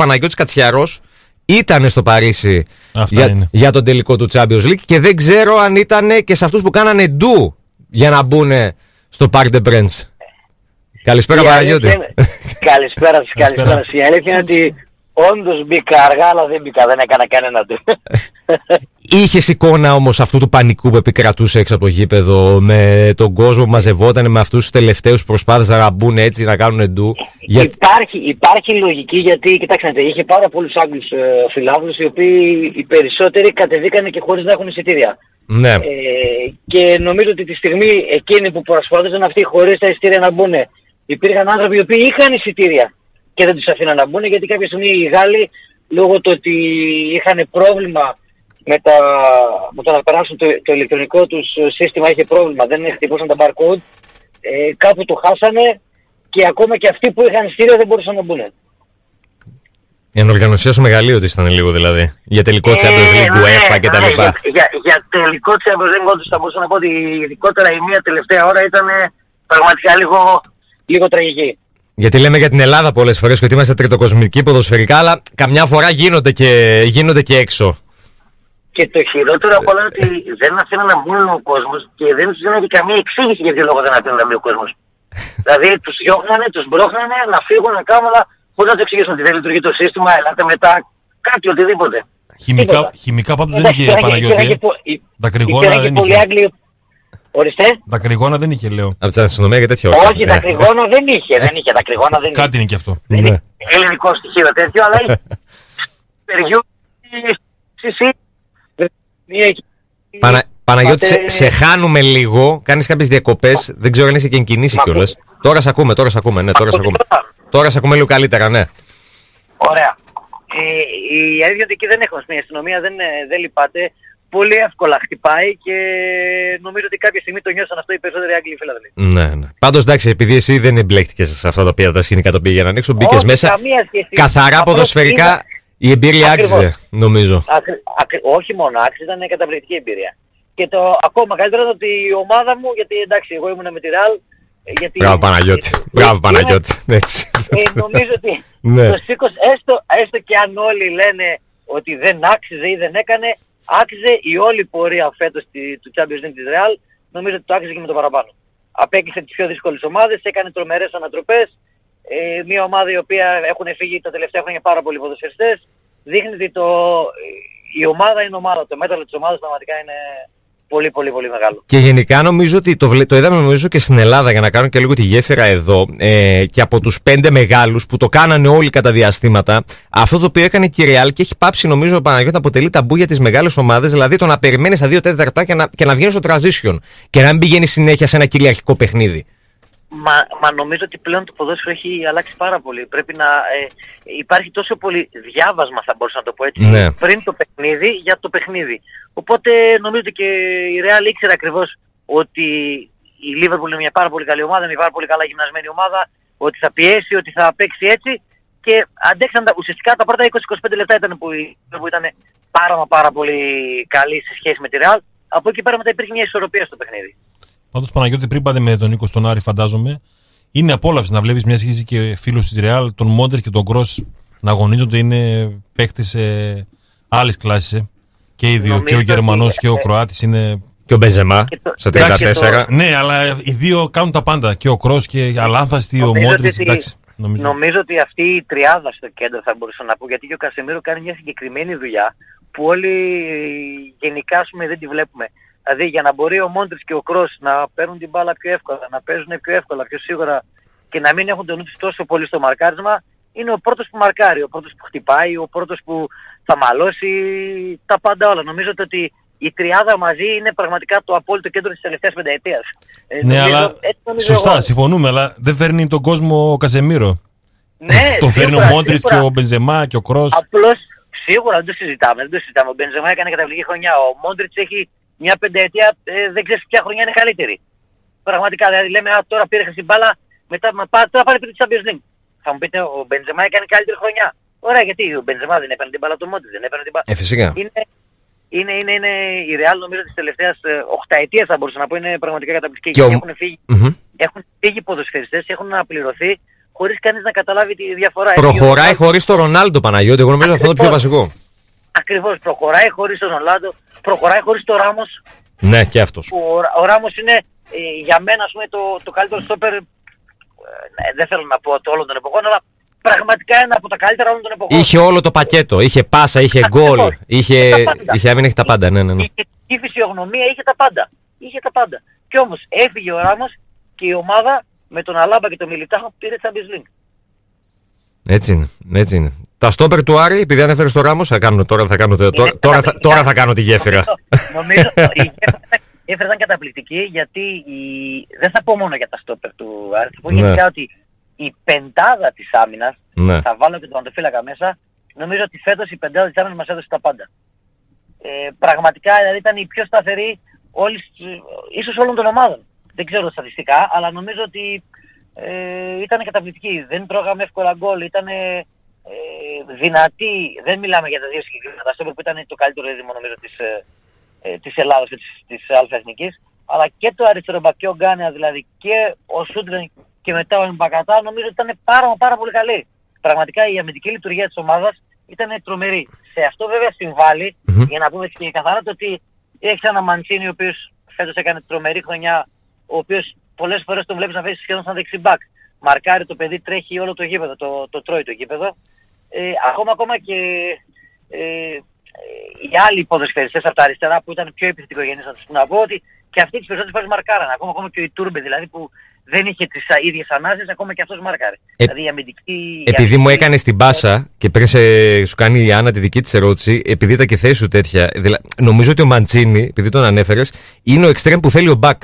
Παναγιώτης Κατσιαρός ήταν στο Παρίσι Αυτά για, είναι. για τον τελικό του Champions League και δεν ξέρω αν ήταν και σε αυτούς που κάνανε ντου για να μπουν στο Parc de Princes. Καλησπέρα Η Παναγιώτη. αλήθεια είναι- Καλησπέρα σας, καλησπέρα σας. Η αλήθεια είναι ότι όντως μπήκα αργά, αλλά δεν μπήκα, δεν έκανα κανένα του. Είχες εικόνα όμως αυτού του πανικού που επικρατούσε έξω από το γήπεδο με τον κόσμο που μαζευόταν με αυτούς τους τελευταίους που προσπάθησαν να μπουν έτσι να κάνουν ντου. Για... Υπάρχει, υπάρχει λογική γιατί, κοιτάξτε, να δείτε, είχε πάρα πολλούς Άγγλους ε, φιλάθλους οι οποίοι οι περισσότεροι κατεβήκανε και χωρίς να έχουν εισιτήρια. Ναι. Ε, και νομίζω ότι τη στιγμή εκείνη που προσπαθούσαν αυτοί χωρίς τα εισιτήρια να μπουν, υπήρχαν άνθρωποι οι οποίοι είχαν εισιτήρια και δεν τους αφήναν να μπουν γιατί κάποια στιγμή οι Γάλλοι λόγω του ότι είχαν πρόβλημα με, τα, με το να περάσουν το, το ηλεκτρονικό τους σύστημα είχε πρόβλημα, δεν χτυπούσαν τα barcode, ε, κάπου το χάσανε και ακόμα και αυτοί που είχαν εισιτήρια δεν μπορούσαν να μπουν. Η ανοργανωσία στο μεγαλείο της ήταν λίγο δηλαδή. Για τελικό Champions League, ναι, UEFA και τα ναι, λοιπά. Για, για, για τελικό Champions League όντως θα μπορούσα να πω ότι ειδικότερα η μία τελευταία ώρα ήταν ε, πραγματικά λίγο, λίγο τραγική. Γιατί λέμε για την Ελλάδα πολλές φορές ότι είμαστε τριτοκοσμικοί ποδοσφαιρικά, αλλά καμιά φορά γίνονται και, γίνονται και έξω. Και το χειρότερο από όλα είναι ότι δεν αφήναν να μπουν ο κόσμος και δεν τους δίνανε και καμία εξήγηση για ποιο λόγο δεν αφήναν να μπει ο κόσμος. δηλαδή τους διώχνανε, τους μπρώχνανε να φύγουν να κάνουν, αλλά χωρίς να τους εξηγήσουν ότι δεν λειτουργεί το σύστημα, ελάτε μετά, κάτι οτιδήποτε. Χημικά, Τίποτα. χημικά πάντως δεν Εντάξει, είχε υπήρχαν και- Παναγιώτη. υπήρχαν ε. και πο- υ- Δακρυγόνα υπήρχαν και δεν πολλοί είχε. Άγγλοι. Ορίστε. Δακρυγόνα δεν είχε, λέω. Από την αστυνομία και τέτοια Όχι, ναι. δακρυγόνα δεν είχε. Δεν είχε δακρυγόνα, δεν είχε. Κάτι είναι και αυτό. Δεν Ναι. είναι ελληνικό στοιχείο τέτοιο, αλλά έχει παιδιού, εσύ, μία Πανα... Παναγιώτη, σε, Πάτε- σε χάνουμε λίγο. Κάνεις κάποιες διακοπές. Δεν ξέρω αν είσαι και εν κινήσει Μ' κιόλας. ακούτε; Τώρα σε ακούμε, τώρα σε ακούμε. Ναι, τώρα σε ακούμε. Τώρα σε ακούμε λίγο καλύτερα, ναι. Ωραία. Ε, η αλήθεια είναι ότι εκεί δεν έχουμε στην αστυνομία, δεν, ε, δεν λυπάται. Πολύ εύκολα χτυπάει και νομίζω ότι κάποια στιγμή το νιώσαν αυτό οι περισσότεροι Άγγλοι φίλαθλοι. Ναι, ναι. Πάντως εντάξει, επειδή εσύ δεν εμπλέκτηκε σε αυτά τα οποία τα σκηνικά τα οποία για να ανοίξω, μπήκες Όχι, μέσα. καμία σχέση. Καθαρά Απλώς ποδοσφαιρικά είδα- η εμπειρία Ακριβώς. άξιζε, νομίζω. Ακρι- ακρι- όχι μόνο άξιζε, ήταν καταπληκτική εμπειρία. Και το ακόμα καλύτερο είναι ότι η ομάδα μου, γιατί εντάξει εγώ ήμουν με τη Ραλ, γιατί... Μπράβο Παναγιώτη. ε, Μπράβο ε, Παναγιώτη. Έτσι. ε, νομίζω ότι Ναι. το σήκωσε, έστω, έστω και αν όλοι λένε ότι δεν άξιζε ή δεν έκανε, άξιζε η όλη πορεία φέτος τη- του Champions League της Real, νομίζω ότι το άξιζε και με το παραπάνω. Απέκλεισε τις πιο δύσκολες ομάδες, έκανε τρομερές ανατροπές, ε, μια ομάδα η οποία έχουν φύγει τα τελευταία χρόνια πάρα πολλοί ποδοσφαιριστές, δείχνει ότι το, η ομάδα είναι ομάδα, το μέταλλο της ομάδας πραγματικά είναι πολύ πολύ πολύ μεγάλο. Και γενικά νομίζω ότι το, βλέ- το είδαμε νομίζω και στην Ελλάδα για να κάνω και λίγο τη γέφυρα εδώ ε, και από τους πέντε μεγάλους που το κάνανε όλοι κατά διαστήματα αυτό το οποίο έκανε και η Real και έχει πάψει νομίζω ο Παναγιώτης αποτελεί ταμπού για τις μεγάλες ομάδες δηλαδή το να περιμένεις στα δύο τέταρτα και να, και να βγαίνεις στο transition και να μην πηγαίνει συνέχεια σε ένα κυριαρχικό παιχνίδι. Μα, μα νομίζω ότι πλέον το ποδόσφαιρο έχει αλλάξει πάρα πολύ. Πρέπει να ε, υπάρχει τόσο πολύ διάβασμα, θα μπορούσα να το πω έτσι, Ναι. πριν το παιχνίδι για το παιχνίδι. Οπότε νομίζω ότι και η Real ήξερε ακριβώς ότι η Liverpool είναι μια πάρα πολύ καλή ομάδα, μια πάρα πολύ καλά γυμνασμένη ομάδα, ότι θα πιέσει, ότι θα παίξει έτσι και αντέξαν τα, ουσιαστικά τα πρώτα 20-25 λεπτά ήταν που η Liverpool ήταν πάρα μα πάρα πολύ καλή σε σχέση με τη Real. Από εκεί πέρα μετά υπήρχε μια ισορροπία στο παιχνίδι. Πάντως Παναγιώτη, πριν πάτε με τον Νίκο στον Άρη, φαντάζομαι, είναι απόλαυση να βλέπεις μια σχέση και φίλος της Ρεάλ, τον Μόντερ και τον Κρός να αγωνίζονται. Είναι παίκτες ε, άλλης κλάσης. Και οι δύο, Νομίζω και ο Γερμανό ότι, και ο ε, Κροάτης είναι. Και ο Μπεζεμά Και το- στα εντάξει, 34. το- Ναι, αλλά οι δύο κάνουν τα πάντα. Και ο Κρός και η Αλάνθαστη, ο Νομίζω Μόντριτς. ότι- Εντάξει. Νομίζω. Νομίζω ότι αυτή η τριάδα στο κέντρο θα μπορούσα να πω γιατί και ο Κασεμίρο κάνει μια συγκεκριμένη δουλειά που όλοι γενικά ας πούμε, δεν τη βλέπουμε. Δηλαδή για να μπορεί ο Μόντριτς και ο Κρός να παίρνουν την μπάλα πιο εύκολα, να παίζουν πιο εύκολα, πιο σίγουρα και να μην έχουν τον νου τους τόσο πολύ στο μαρκάρισμα είναι ο πρώτος που μαρκάρει, ο πρώτος που χτυπάει, ο πρώτος που θα μαλώσει τα πάντα όλα. Νομίζω ότι η τριάδα μαζί είναι πραγματικά το απόλυτο κέντρο της τελευταίας πενταετίας. Ε, Ναι, νομίζω- αλλά. έτσι νομίζω Σωστά, εγώ. συμφωνούμε, αλλά δεν φέρνει τον κόσμο ο Καζεμίρο. Ναι, τον φέρνει ο σίγουρα, Μόντριτς και σίγουρα. ο Μπενζεμά και ο Κρός. Απλώς σίγουρα δεν το συζητάμε, δεν το συζητάμε. Ο Μπενζεμά έκανε καταπληκτική χρονιά. Ο Μόντριτς έχει μια πενταετία, ε, δεν ξέρεις ποια χρονιά είναι καλύτερη. Πραγματικά, δηλαδή λέμε, α, τώρα πήρε την μπάλα, μετά μα, πά, τώρα πάλι πήρε τη Champions League. Θα μου πείτε, ο Μπενζεμά έκανε καλύτερη χρονιά. Ωραία, γιατί ο Μπενζεμά δεν έπαιρνε την μπάλα του Μόντριτς, δεν έπαιρνε την μπάλα. Ε, φυσικά. Είναι, είναι, είναι, είναι η Real νομίζω της τελευταίας ε, οχταετίας θα μπορούσα να πω, είναι πραγματικά καταπληκτική. Και ο- Γιατί Έχουν φύγει Μμμ. έχουν φύγει ποδοσφαιριστές, έχουν αναπληρωθεί χωρίς κανείς να καταλάβει τη διαφορά. Προχωράει χωρίς τον Ρονάλντο Παναγιώτη, εγώ νομίζω αυτό είναι το πιο βασικό. Ακριβώς, προχωράει χωρίς τον Ρονάλντο, προχωράει χωρίς τον Ράμος. Ναι, και αυτός. Ο, ο Ράμος είναι ε, για μένα ας πούμε, το, το καλύτερο στόπερ, ε, δεν θέλω να πω το όλων των εποχών, αλλά πραγματικά ένα από τα καλύτερα όλων των εποχών. Είχε όλο το πακέτο. Είχε πάσα, είχε γκολ, είχε, είχε άμυνα, είχε τα πάντα. Ναι, ναι, ναι. Είχε η φυσιογνωμία, είχε τα πάντα. Είχε τα πάντα. Κι όμως έφυγε ο Ράμος και η ομάδα με τον Αλάμπα και τον Μιλιτάχο πήρε Champions League. Έτσι είναι, έτσι είναι. Τα στόπερ του Άρη, επειδή ανέφερε το Ράμο, θα κάνω τώρα, θα κάνω, τώρα, τώρα, θα, τώρα θα κάνω τη γέφυρα. Νομίζω, νομίζω η γέφυρα ήταν καταπληκτική γιατί η... δεν θα πω μόνο για τα στόπερ του Άρη, θα πω ναι. γενικά ότι η πεντάδα της άμυνας, ναι. θα βάλω και τον αντοφύλακα μέσα, νομίζω ότι φέτος η πεντάδα της άμυνας μας έδωσε τα πάντα. Ε, πραγματικά δηλαδή ήταν η πιο σταθερή όλης, ίσως όλων των ομάδων. Δεν ξέρω στατιστικά, αλλά νομίζω ότι ε, ήταν καταπληκτική. Δεν τρώγαμε εύκολα γκολ, ήταν ε, δυνατή. Δεν μιλάμε για τα δύο συγκεκριμένα τα που ήταν το καλύτερο δίδυμο νομίζω της, ε, ε της Ελλάδας και της, της Εθνικής, αλλά και το αριστερό μπακιό Γκάνεα δηλαδή και ο Σούντρεν και μετά ο Εμπακατά νομίζω ότι ήταν πάρα, πάρα πολύ καλή. Πραγματικά η αμυντική λειτουργία της ομάδας ήταν τρομερή. Σε αυτό βέβαια συμβάλλει, mm-hmm. για να πούμε και καθαρά το ότι έχει ένα Μαντσίνη ο οποίος φέτος έκανε τρομερή χρονιά, ο οποίος πολλές φορές τον βλέπεις να φέρει σχεδόν σαν δεξιμπάκ. Μαρκάρει το παιδί, τρέχει όλο το γήπεδο, το, το τρώει το γήπεδο. Ε, ακόμα, ακόμα και ε, οι άλλοι ποδοσφαιριστές από τα αριστερά που ήταν πιο επιθετικογενείς να τους να πω ότι και αυτοί τις περισσότερες φορές μαρκάραν. Ακόμα, ακόμα και ο Ιτούρμπε δηλαδή που δεν είχε τις ίδιες ανάσες, ακόμα και αυτός μάρκαρε. Ε, δηλαδή η αμυντική... Επειδή μου έκανε την πάσα και πριν σε, σου κάνει η Άννα τη δική της ερώτηση, επειδή ήταν και θέση σου τέτοια, δηλα, νομίζω ότι ο Μαντσίνη, επειδή τον ανέφερες, είναι ο εξτρέμ που θέλει ο Μπακ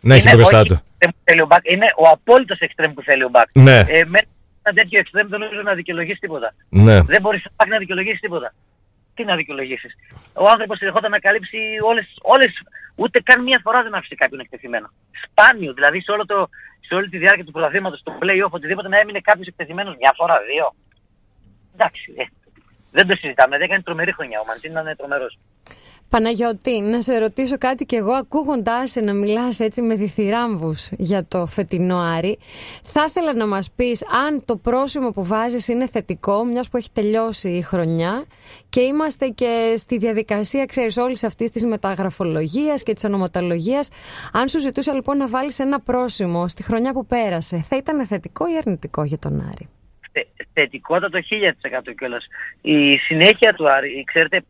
να έχει μπροστά του. Θέλει ο Μπακ, είναι ο απόλυτος εξτρέμ που θέλει ο Μπακ. Ναι. Ε, με ένα τέτοιο εξτρέμ δεν νομίζω να δικαιολογήσει τίποτα. Ναι. Δεν μπορείς να δικαιολογήσεις τίποτα. Τι να δικαιολογήσεις. Ο άνθρωπος ερχόταν να καλύψει όλες, όλες Ούτε καν μία φορά δεν άφησε κάποιον εκτεθειμένο. Σπάνιο, δηλαδή σε, όλο το, σε όλη τη διάρκεια του πρωταθλήματος, το play-off, οτιδήποτε να έμεινε κάποιος εκτεθειμένος μια φορά, δύο. Εντάξει, ε. δεν το συζητάμε, δεν έκανε τρομερή χρονιά, ο Μαντίν ήταν τρομερός. Παναγιώτη, να σε ρωτήσω κάτι κι εγώ ακούγοντάς σε να μιλάς έτσι με διθυράμβους για το φετινό Άρη. Θα ήθελα να μας πεις αν το πρόσημο που βάζεις είναι θετικό, μιας που έχει τελειώσει η χρονιά και είμαστε και στη διαδικασία, ξέρεις, όλης αυτής της μεταγραφολογίας και της ονοματολογίας. Αν σου ζητούσα λοιπόν να βάλεις ένα πρόσημο στη χρονιά που πέρασε, θα ήταν θετικό ή αρνητικό για τον Άρη; Θετικότατο 1000% κιόλας. Η συνέχεια του Άρη, ξέρετε,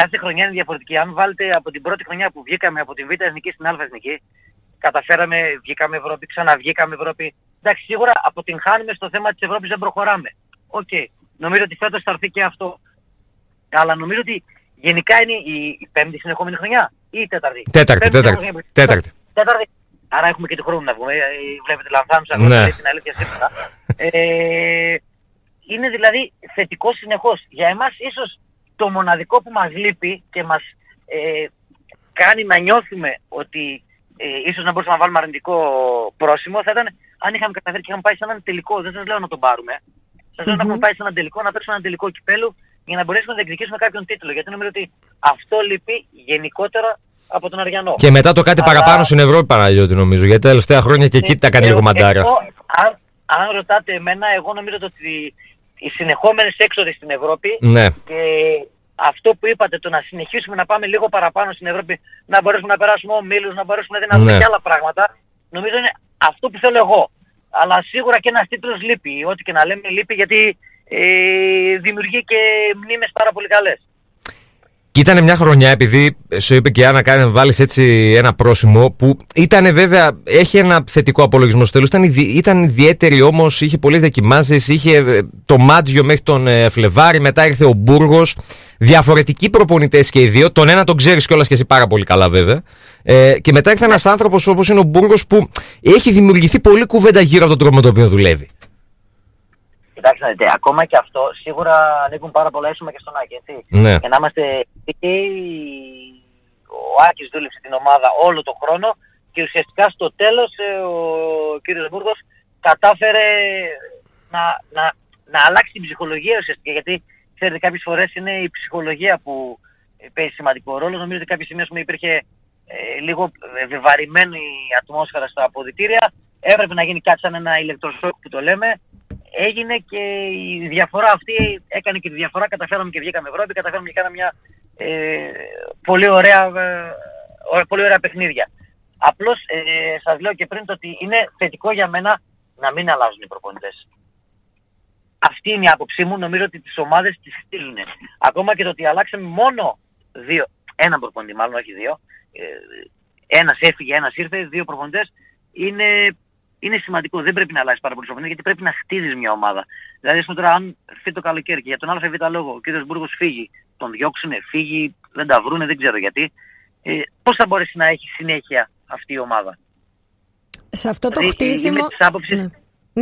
κάθε χρονιά είναι διαφορετική. Αν βάλετε από την πρώτη χρονιά που βγήκαμε από την Β' Εθνική στην Α' Εθνική, καταφέραμε, βγήκαμε Ευρώπη, ξαναβγήκαμε Ευρώπη. Εντάξει, σίγουρα αποτυγχάνουμε στο θέμα της Ευρώπης, δεν προχωράμε. OK. Okay. Νομίζω ότι φέτος θα έρθει και αυτό. Αλλά νομίζω ότι γενικά είναι η, η πέμπτη συνεχόμενη χρονιά ή η τέταρτη; Τέταρτη, τέταρτη. τέταρτη. τέταρτη. Άρα έχουμε και του χρόνου να βγούμε. Ε, βλέπετε λανθάνουσα ναι. την αλήθεια σήμερα. ε, είναι δηλαδή θετικό συνεχώς. Για εμάς ίσως το μοναδικό που μας λείπει και μας ε, κάνει να νιώθουμε ότι ε, ίσως να μπορούσαμε να βάλουμε αρνητικό πρόσημο θα ήταν αν είχαμε καταφέρει και είχαμε πάει σε έναν τελικό. Δεν σας λέω να τον πάρουμε. Σας λέω να έχουμε πάει σε έναν τελικό, να παίξουμε έναν τελικό κυπέλου για να μπορέσουμε να διεκδικήσουμε κάποιον τίτλο. Γιατί νομίζω ότι αυτό λείπει γενικότερα από τον Αριανό. Και μετά το κάτι Αλλά... παραπάνω στην Ευρώπη Παναγιώτη νομίζω. Γιατί τα τελευταία χρόνια και εκεί ε, τα κάνει λίγο μαντάρα. Αν, αν ρωτάτε εμένα, εγώ νομίζω ότι οι συνεχόμενες έξοδες στην Ευρώπη ναι. και αυτό που είπατε, το να συνεχίσουμε να πάμε λίγο παραπάνω στην Ευρώπη, να μπορέσουμε να περάσουμε ομίλους, να μπορέσουμε να δυνατούμε ναι. και άλλα πράγματα, νομίζω είναι αυτό που θέλω εγώ. Αλλά σίγουρα και ένας τίτλος λείπει, ό,τι και να λέμε λείπει γιατί ε, δημιουργεί και μνήμες πάρα πολύ καλές. Και ήταν μια χρονιά, επειδή σου είπε και η Άννα κάνει να βάλεις έτσι ένα πρόσημο, που ήταν βέβαια, έχει ένα θετικό απολογισμό στο τέλος. Ήταν, ήταν ιδιαίτερη όμως, είχε πολλές δοκιμάσεις, είχε ε, το Μάτζιο μέχρι τον ε, Φλεβάρι, μετά ήρθε ο Μπούργος. Διαφορετικοί προπονητές και οι δύο. Τον ένα τον ξέρεις κιόλας και εσύ πάρα πολύ καλά, βέβαια. Ε, και μετά ήρθε ένας άνθρωπος όπως είναι ο Μπούργος που έχει δημιουργηθεί πολλή κουβέντα γύρω από τον τρόπο με τον οποίο δουλεύει. Κοιτάξτε, δείτε, ακόμα και αυτό σίγουρα ανήκουν πάρα πολλά ίσομα και στον Άκη, έτσι. Ναι. Και να είμαστε ο Άκης δούλεψε την ομάδα όλο τον χρόνο και ουσιαστικά στο τέλος ε, ο κύριος Μπούργος κατάφερε να, να, να αλλάξει την ψυχολογία ουσιαστικά γιατί ξέρετε κάποιες φορές είναι η ψυχολογία που παίζει σημαντικό ρόλο. Νομίζω ότι κάποια στιγμή υπήρχε ε, λίγο βεβαρημένη ατμόσφαιρα στα αποδητήρια. Έπρεπε να γίνει κάτι σαν ένα ηλεκτροσόκ που το λέμε έγινε και η διαφορά αυτή έκανε και τη διαφορά. Καταφέραμε και βγήκαμε Ευρώπη, καταφέραμε και κάναμε μια ε, πολύ, ωραία, ε, πολύ ωραία παιχνίδια. Απλώς ε, σας λέω και πριν το ότι είναι θετικό για μένα να μην αλλάζουν οι προπονητές. Αυτή είναι η άποψή μου. Νομίζω ότι τις ομάδες τις στείλουν. Ακόμα και το ότι αλλάξαμε μόνο δύο, ένα προπονητή μάλλον, όχι δύο. Ε, ένας έφυγε, ένας ήρθε, δύο προπονητές. Είναι, είναι σημαντικό. Δεν πρέπει να αλλάζεις πάρα πολύ προπονητή γιατί πρέπει να χτίζεις μια ομάδα. Δηλαδή, ας πούμε τώρα, αν φύγει το καλοκαίρι και για τον ΑΒ λόγο ο κ. Μπούργος φύγει, τον διώξουνε, φύγει, δεν τα βρούνε, δεν ξέρω γιατί. Ε, πώς θα μπορέσει να έχει συνέχεια αυτή η ομάδα; Σε αυτό το δηλαδή, χτίσιμο... Είμαι της άποψης, ναι.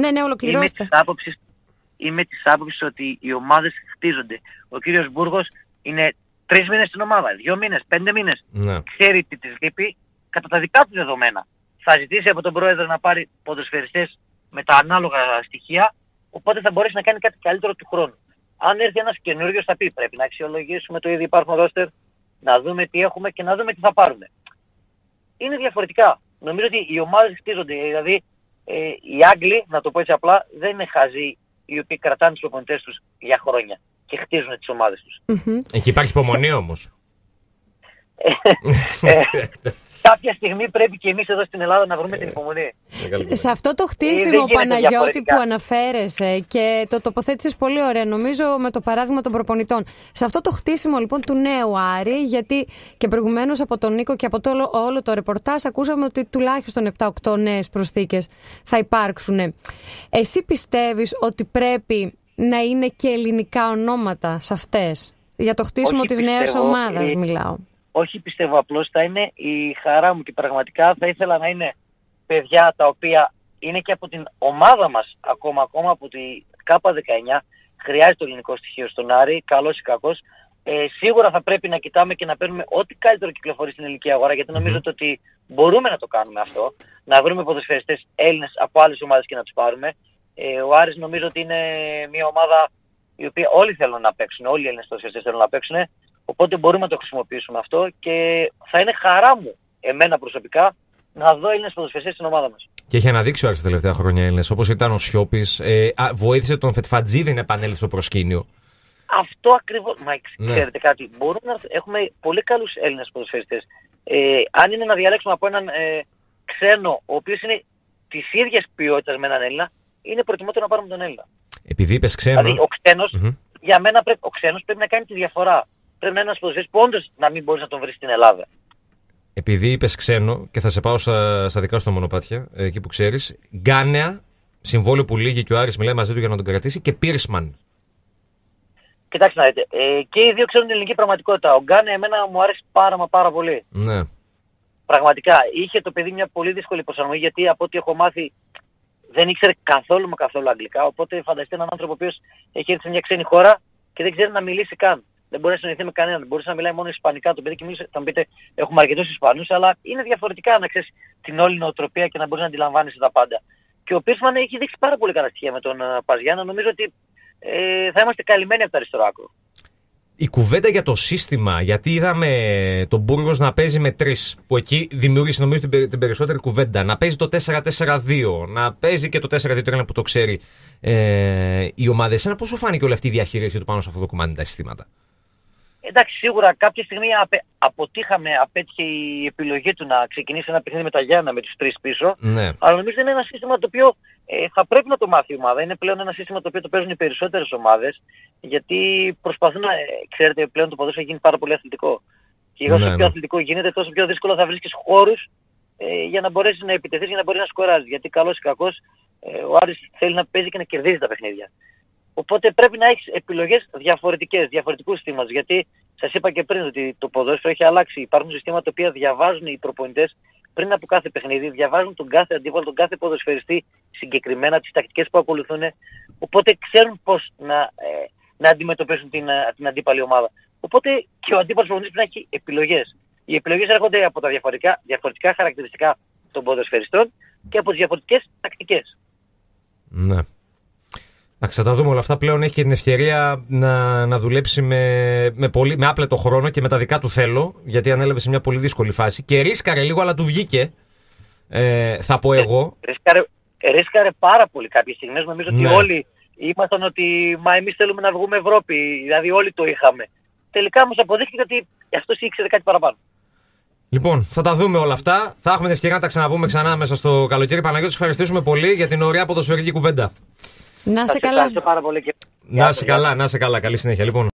ναι, ναι, ολοκληρώστε. Είμαι της άποψης, είμαι της άποψης ότι οι ομάδες χτίζονται. Ο κύριος Μπούργος είναι τρεις μήνες στην ομάδα, δύο μήνες, πέντε μήνες. Ναι. Ξέρει τι της λείπει κατά τα δικά του δεδομένα. Θα ζητήσει από τον πρόεδρο να πάρει ποδοσφαιριστές με τα ανάλογα στοιχεία, οπότε θα μπορέσει να κάνει κάτι καλύτερο του χρόνου. Αν έρθει ένας καινούριος θα πει πρέπει να αξιολογήσουμε το ήδη υπάρχον ρόστερ, να δούμε τι έχουμε και να δούμε τι θα πάρουμε. Είναι διαφορετικά. Νομίζω ότι οι ομάδες χτίζονται. Δηλαδή ε, οι Άγγλοι, να το πω έτσι απλά, δεν είναι χαζοί οι οποίοι κρατάνε τους προπονητές τους για χρόνια και χτίζουν τις ομάδες τους. Εκεί υπάρχει υπομονή όμως. Ε, κάποια στιγμή πρέπει και εμείς εδώ στην Ελλάδα να βρούμε την υπομονή. Σε αυτό το χτίσιμο, Ε, δεν γίνεται Παναγιώτη, διαφορετικά. που αναφέρεσαι και το τοποθέτησες πολύ ωραία, νομίζω με το παράδειγμα των προπονητών. Σε αυτό το χτίσιμο λοιπόν του νέου Άρη, γιατί και προηγουμένως από τον Νίκο και από το όλο, όλο το ρεπορτάζ ακούσαμε ότι τουλάχιστον 7-8 νέες προσθήκες θα υπάρξουν. Εσύ πιστεύεις ότι πρέπει να είναι και ελληνικά ονόματα σε αυτές, για το χτίσιμο Όχι, της νέας πιστεύω. ομάδας Ε, μιλάω. Όχι πιστεύω απλώς, θα είναι η χαρά μου και πραγματικά θα ήθελα να είναι παιδιά τα οποία είναι και από την ομάδα μας ακόμα, ακόμα από τη K19 χρειάζεται το ελληνικό στοιχείο στον Άρη, καλός ή κακός. Ε, σίγουρα θα πρέπει να κοιτάμε και να παίρνουμε ό,τι καλύτερο κυκλοφορεί στην ελληνική αγορά γιατί νομίζω ότι μπορούμε να το κάνουμε αυτό. Να βρούμε ποδοσφαιριστές Έλληνες από άλλες ομάδες και να τους πάρουμε. Ε, ο Άρης νομίζω ότι είναι μια ομάδα η οποία όλοι θέλουν να παίξουν, όλοι οι Έλληνες ποδοσφαιριστές θέλουν να παίξουν. Οπότε μπορούμε να το χρησιμοποιήσουμε αυτό και θα είναι χαρά μου εμένα προσωπικά να δω Έλληνες ποδοσφαιριστές στην ομάδα μας. Και έχει αναδείξει ο Άρης τα τελευταία χρόνια Έλληνες, όπως ήταν ο Σιώπης. Ε, α, βοήθησε τον Φετφατζίδη να επανέλθει στο προσκήνιο. Αυτό ακριβώς, μα Ναι. ξέρετε κάτι, μπορούμε να έχουμε πολύ καλούς Έλληνες ποδοσφαιριστές. Ε, αν είναι να διαλέξουμε από έναν ε, ξένο, ο οποίος είναι της ίδιας ποιότητας με έναν Έλληνα, είναι προτιμότερο να πάρουμε τον Έλληνα. Επειδή είπες ξένο. Δηλαδή ο ξένος, Μμμ. για μένα πρέπει, ο ξένος πρέπει να κάνει τη διαφορά. Πρέπει να είναι ένας ποδοσφαιριστής που όντως να μην μπορείς να τον βρεις στην Ελλάδα. Επειδή είπες ξένο και θα σε πάω στα, στα δικά σου τα μονοπάτια, ε, εκεί που ξέρεις. Γκάνεα, συμβόλαιο που λύγει και ο Άρης μιλάει μαζί του για να τον κρατήσει και Πίρσμαν. Κοιτάξτε να δείτε, ε, και οι δύο ξέρουν την ελληνική πραγματικότητα. Ο Γκάνε εμένα μου άρεσε πάρα μα πάρα πολύ. Ναι. Πραγματικά. Είχε το παιδί μια πολύ δύσκολη προσαρμογή γιατί από ό,τι έχω μάθει δεν ήξερε καθόλου μα καθόλου αγγλικά. Οπότε φανταστείτε έναν άνθρωπο ο οποίος έχει έρθει σε μια ξένη χώρα και δεν ξέρει να μιλήσει καν. Δεν μπορεί να συνεχθεί με κανέναν. Μπορείς να μιλάει μόνο Ισπανικά το παιδί και μίλησε, θα μου πείτε έχουμε αρκετούς Ισπανούς, αλλά είναι διαφορετικά να ξέρεις την όλη νοοτροπία και να μπορείς να αντιλαμβάνεσαι τα πάντα. Και ο Πίρσμαν έχει δείξει πάρα πολύ καλά στοιχεία με τον ε, Παζιάννα. Νομίζω ότι ε, θα είμαστε καλυμμένοι από το αριστερό άκρο. Η κουβέντα για το σύστημα, γιατί είδαμε τον Μπούργος να παίζει με τρεις, που εκεί δημιούργησε νομίζω την, πε- την περισσότερη κουβέντα. Να παίζει το 4-4-2, να παίζει και το 4-2-3 που το ξέρει ε, η ομάδα. Εσένα πόσο φάνηκε όλη αυτή η διαχείριση του πάνω σε αυτό το κομμάτι τα συστήματα; Εντάξει, σίγουρα κάποια στιγμή απε, αποτύχαμε, απέτυχε η επιλογή του να ξεκινήσει ένα παιχνίδι με τα Γιάννα με τους τρεις πίσω. Ναι. Αλλά νομίζω είναι ένα σύστημα το οποίο ε, θα πρέπει να το μάθει η ομάδα. Είναι πλέον ένα σύστημα το οποίο το παίζουν οι περισσότερες ομάδες γιατί προσπαθούν να, ε, ξέρετε, πλέον το ποδόσφαιρο έχει γίνει πάρα πολύ αθλητικό. Και όσο Ναι, πιο ναι. αθλητικό γίνεται, τόσο πιο δύσκολο θα βρίσκεις χώρους ε, για να μπορέσεις να επιτεθείς, για να μπορείς να σκοράζεις. Γιατί καλός ή κακός ε, ο Άρης θέλει να παίζει και να κερδίζει τα παιχνίδια. Οπότε πρέπει να έχεις επιλογές διαφορετικές, διαφορετικούς συστήματος. Γιατί σας είπα και πριν ότι το ποδόσφαιρο έχει αλλάξει. Υπάρχουν συστήματα τα οποία διαβάζουν οι προπονητές πριν από κάθε παιχνίδι, διαβάζουν τον κάθε αντίπαλο, τον κάθε ποδοσφαιριστή συγκεκριμένα, τις τακτικές που ακολουθούν. Οπότε ξέρουν πώς να, ε, να αντιμετωπίσουν την, ε, την αντίπαλη ομάδα. Οπότε και ο αντίπαλος προπονητής πρέπει να έχει επιλογές. Οι επιλογές έρχονται από τα διαφορετικά, διαφορετικά χαρακτηριστικά των ποδοσφαιριστών και από τις διαφορετικές τακτικές. Ναι. Εντάξει, θα τα δούμε όλα αυτά. Πλέον έχει και την ευκαιρία να, να δουλέψει με, με, πολύ, με άπλετο χρόνο και με τα δικά του θέλω, γιατί ανέλαβε σε μια πολύ δύσκολη φάση. Και ρίσκαρε λίγο, αλλά του βγήκε. Ε, θα πω ε, εγώ. Ρίσκαρε, ρίσκαρε πάρα πολύ κάποιες στιγμές. Νομίζω ναι. ότι όλοι ήμασταν ότι μα εμείς θέλουμε να βγούμε Ευρώπη. Δηλαδή όλοι το είχαμε. Τελικά όμως αποδείχθηκε ότι αυτός ήξερε κάτι παραπάνω. Λοιπόν, θα τα δούμε όλα αυτά. Θα έχουμε την ευκαιρία να τα ξαναπούμε ξανά μέσα στο καλοκαίρι. Παναγιώτης, ευχαριστήσουμε πολύ για την ωραία ποδοσφαιρική κουβέντα. Να σε καλά. Να σε καλά, να σε καλά. Καλή συνέχεια λοιπόν.